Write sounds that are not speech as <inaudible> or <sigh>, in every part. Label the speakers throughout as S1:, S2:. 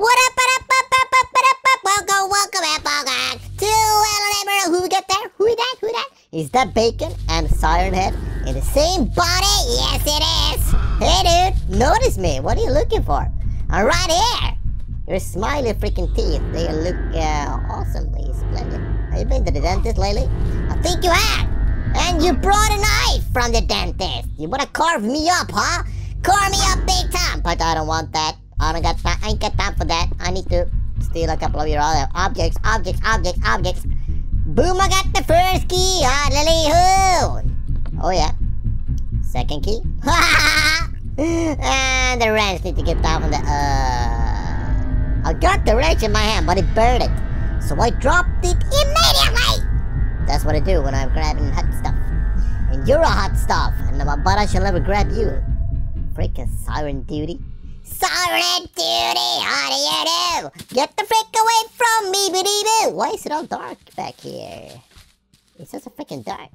S1: What up, what up, up, up, up, up, welcome, welcome, welcome to Neighbor. Who we got there? Who that? Who that? Is that Bakon and Siren Head in the same body? Yes, it is. Hey, dude, notice me. What are you looking for? I'm right here. Your smiley freaking teeth, they look uh, awesomely splendid. Have you been to the dentist lately? I think you have. And you brought a knife from the dentist. You wanna carve me up, huh? Carve me up big time. But I don't want that. I don't got time. I ain't got time for that. I need to steal a couple of your other objects, objects, objects, objects. Boom! I got the first key. Hoo. Oh yeah. Second key. <laughs> and the wrench need to get down from the. Uh, I got the wrench in my hand, but it burned it. So I dropped it immediately. That's what I do when I'm grabbing hot stuff. And you're a hot stuff, and but I shall never grab you. Freaking siren duty. Siren duty, how do you do? Get the frick away from me, bitty boo! Why is it all dark back here? It's just so freaking dark.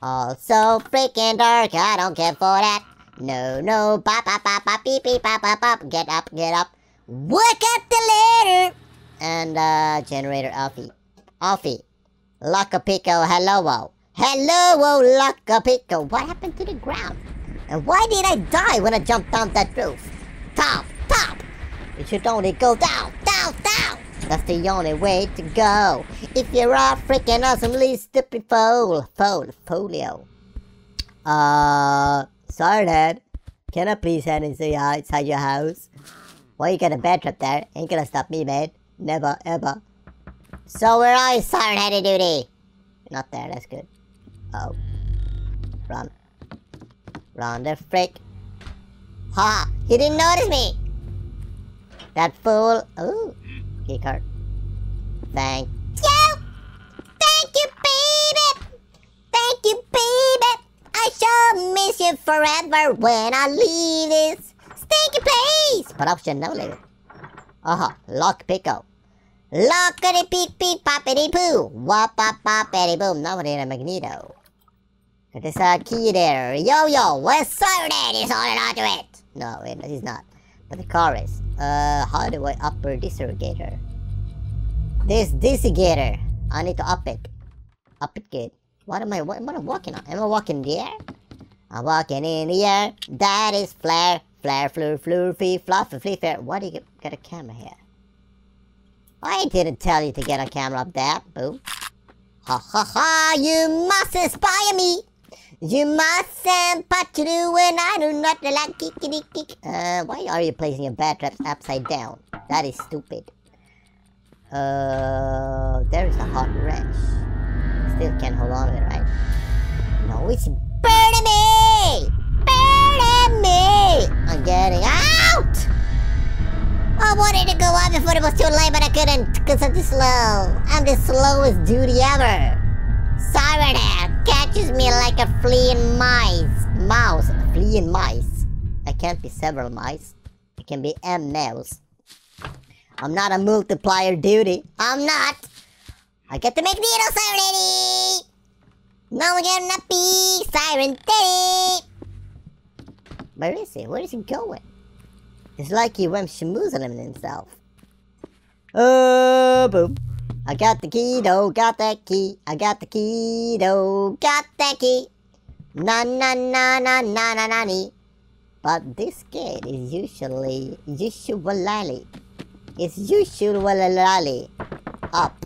S1: Also freaking dark, I don't care for that. No, no, pop, pop, pop, pop, beep, beep, pop, pop, pop. Get up, get up. Wake up the ladder! And, uh, generator Alfie. Alfie. Locapico, hello, hello, Locapico. What happened to the ground? And why did I die when I jumped down that roof? Top, top! It should only go down, down, down! That's the only way to go. If you're a freaking awesomely stupid fool, fool, folio. Uh, sorry, Dad. Can I please head inside your house? Why you got a bed trap there? Ain't gonna stop me, man. Never, ever. So where are you, Siren Headed Duty? Not there, that's good. Oh. Run. The frick. Ha! He didn't notice me! That fool. Ooh. Keycard. Thank you! Thank you, baby! Thank you, baby! I shall miss you forever when I leave this stinky place! Should know later. Uh-huh. Lock Pico. Lockety peep peep poppity poo. Wop pop poppity boom. We're in a magneto. There's a key there. Yo yo, Siren He's holding on to it. No, wait, he's not. But the car is. Uh, how do I upper this irrigator? This dissigator. I need to up it. Up it good. What am I, what, what am I walking on? Am I walking in the air? I'm walking in the air. That is flare. Flare, fleur, fleur, fee, fluff, flea, fair. Why do you get, get a camera here? I didn't tell you to get a camera up there. Boo. Ha ha ha, you must inspire me. You mustn't put do when I do not like kickity kick. Uh, why are you placing your bad traps upside down? That is stupid. Uh, there is a hot wrench. Still can't hold on to it, right? No, it's burning me! Burning me! I'm getting out! I wanted to go up before it was too late, but I couldn't because I'm too slow. I'm the slowest duty ever. Siren Head catches me like a fleeing mice. Mouse. Fleeing mice. I can't be several mice. It can be M mouse. I'm not a multiplier duty. I'm not. I get to make needles, Siren. Now we're gonna be Siren Daddy. Where is he? Where is he going? It's like he went schmoozling himself. Uh, boom. I got the key, though, got that key. I got the key, though, got that key. Na na na na na na na ni. But this gate is usually, usually, it's usually up.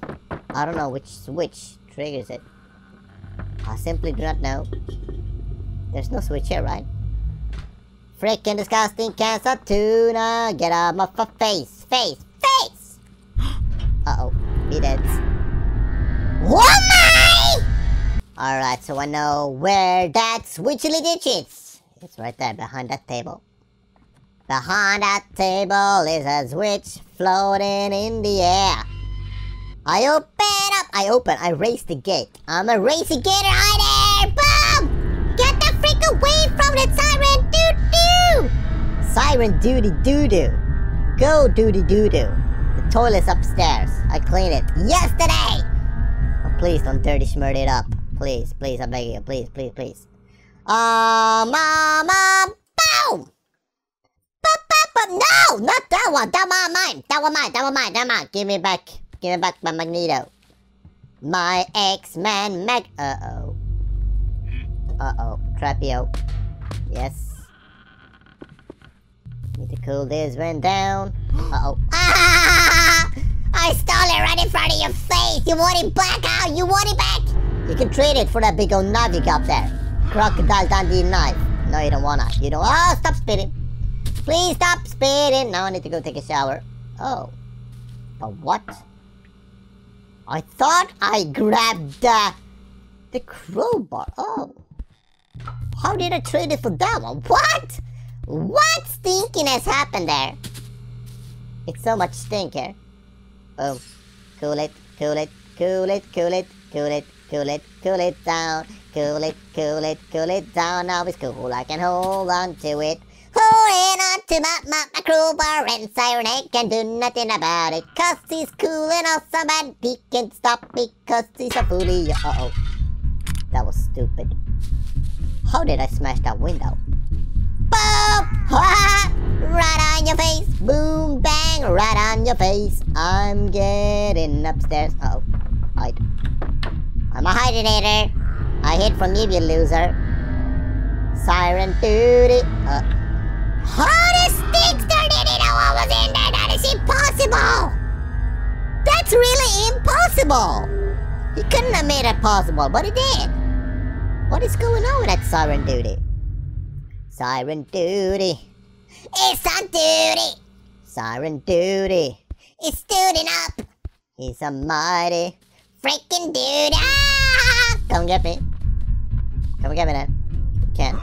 S1: I don't know which switch triggers it. I simply do not know. There's no switch here, right? Freaking disgusting cancer tuna! Get out of my! Face! Face! It. Woman! Alright, so I know where that switchly ditch is. It's right there behind that table. Behind that table is a switch floating in the air. I open up, I open, I raise the gate. I'm a racy gator, hi there! Boom! Get the freak away from the siren doo-doo! Siren doody doo-doo. Go doody doo-doo The toilet's upstairs. I cleaned it yesterday! Oh, please don't dirty smart it up. Please, please, I beg you. Please, please, please. Uh, mama, boom! Ba, ba, but no! Not that one! That one mine! That one mine! That one mine! That one mine! Give me back! Give me back my Magneto! My X-Men Mag- Uh-oh. Uh-oh. Trapio. Yes. Need to cool this one down. Uh-oh. Ah! I stole it right in front of your face! You want it back, Al? You want it back? You can trade it for that big old knife you got there. Crocodile Dundee knife. No, you don't wanna. You don't- Oh, stop spitting! Please stop spitting! Now I need to go take a shower. Oh. But what? I thought I grabbed the... The crowbar. Oh. How did I trade it for that one? What? What stinkiness happened there? It's so much stinker. Oh. Cool it, cool it, cool it, cool it, cool it, cool it, cool it down. Cool it, cool it, cool it down. It's cool. I can hold on to it. Holding on to my, my, my crowbar and siren I can do nothing about it. Cause he's cool and awesome and he can stop me cause he's a bully. Uh-oh. That was stupid. How did I smash that window? Boom! <laughs> Right on your face. Boom, bang, right on your face. I'm getting upstairs. Uh-oh. Hide. I'm a hidinator. I hid from you, you loser. Siren duty. Uh, how does Stickster didn't know I was in there? That is impossible! That's really impossible! He couldn't have made it possible, but he did! What is going on with that Siren Duty? Siren Duty. It's on duty! Siren Duty. It's duty up! He's a mighty freaking dude! Ah! Come get me. Come get me then. You can't.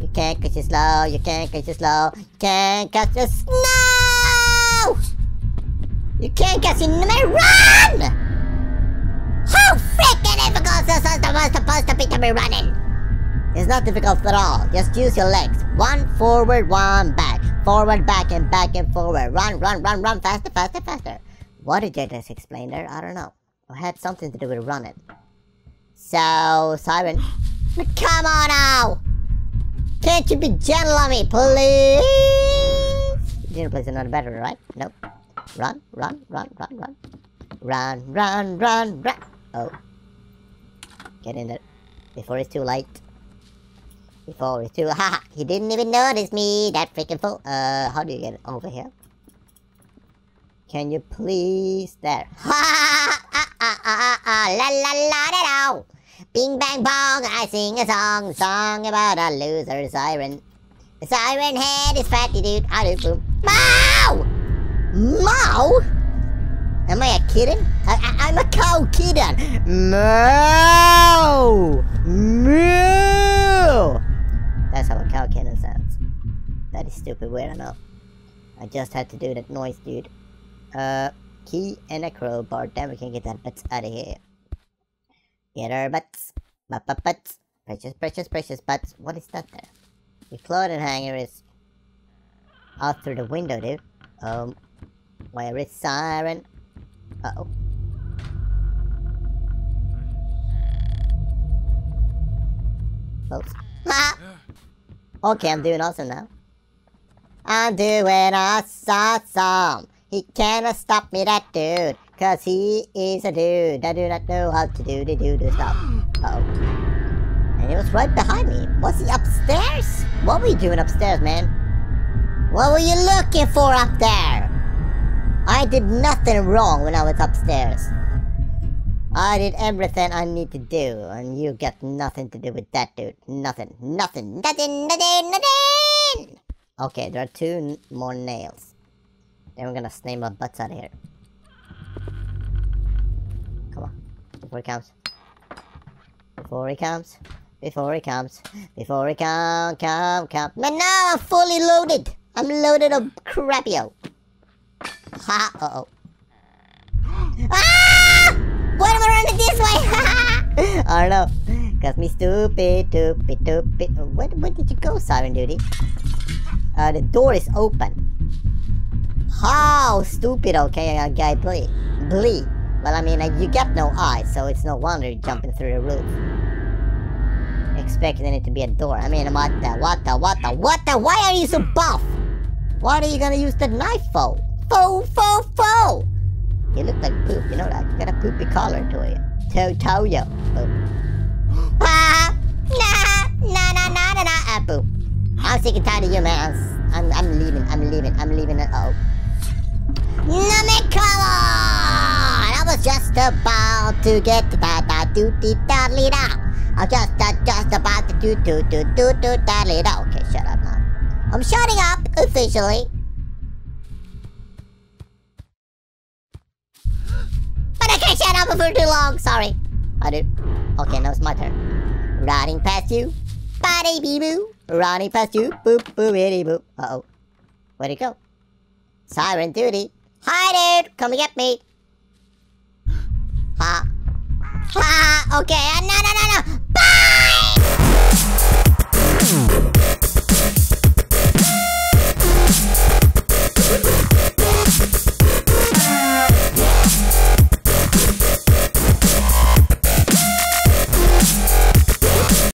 S1: You can't cause you're slow, you can't cause you're slow, you can't cause you're slow! You can't cause you never run! How freaking difficult is this supposed to be to be running? It's not difficult at all, just use your legs. One forward, one back. Forward, back, and back and forward. Run, run, run, run, faster, faster, faster. What did you just explain there? I don't know. It had something to do with running. So, Siren, come on now! Can't you be gentle on me, please? Gentle place another battery, right? Nope. Run, run, run, run, run. Run, run, run, run. Oh. Get in there. Before it's too late. Before it's too... <laughs> Ha! He didn't even notice me, that freaking fool. Uh, how do you get over here? Can you please... There. <laughs> Ha! Ah, ah, ah, ah, la, la, la, da, da. Bing bang bong, I sing a song, song about a loser siren. The siren head is fatty dude, I do boom. Mow! Mow? Am I a kitten? I, I'm a cow kitten. Moo! Moo! That's how a cow cannon sounds. That is stupid weird, I know. I just had to do that noise, dude. Uh, key and a crowbar, then we can get that butts out of here. Get our butts. Butt, butt, butts. Precious, precious, precious butts. What is that there? The clothing hanger is out through the window, dude. Um, where is Siren? Uh-oh. Close. Ah! Okay, I'm doing awesome now. I'm doing awesome. He cannot stop me, that dude. Cause he is a dude that do not know how to do the do the stuff. Uh oh. And he was right behind me. Was he upstairs? What were you doing upstairs, man? What were you looking for up there? I did nothing wrong when I was upstairs. I did everything I need to do, and you got nothing to do with that, dude. Nothing. Nothing. Nothing. Nothing. Nothing. Okay, there are two more nails. Then we're gonna snake my butts out of here. Come on. Before he comes. Before he comes. Before he comes. Before he come, come, come. But now I'm fully loaded. I'm loaded of crapio. Ha! Uh-oh. <gasps> Ah! Why am I this way? I don't know. Cause me stupid, stupid, stupid. Where, where did you go, Siren Duty? Uh, the door is open. How stupid, okay, uh, guy, bleed. Bleed. Well, I mean, uh, you got no eyes, so it's no wonder you're jumping through the roof. Expecting it to be a door. I mean, what the, what the, what the, what the, why are you so buff? What are you gonna use the knife for? Fo, fo, fo! You look like poop, you know that? You got a poopy collar to you. To Toyo. Boop. <gasps> Ah! Nah! Nah, nah, nah, nah, nah. Ah, boop. I'm sick and tired of you, man. I'm, I'm, I'm leaving. I'm leaving. I'm leaving. Uh oh. Namikawa! I was just about to get da da do dee da li da. I'm just uh, just about to do do do do do da li da. Okay, shut up now. I'm shutting up officially. For too long. Sorry. I do. Okay, now it's my turn. Riding past you, body bee boo. Riding past you, boop boo bitty boop. Uh oh. Where'd it go? Siren duty. Hi, dude. Come get me. Ha. Ha. Okay. Uh, no, no, no, no. Bye.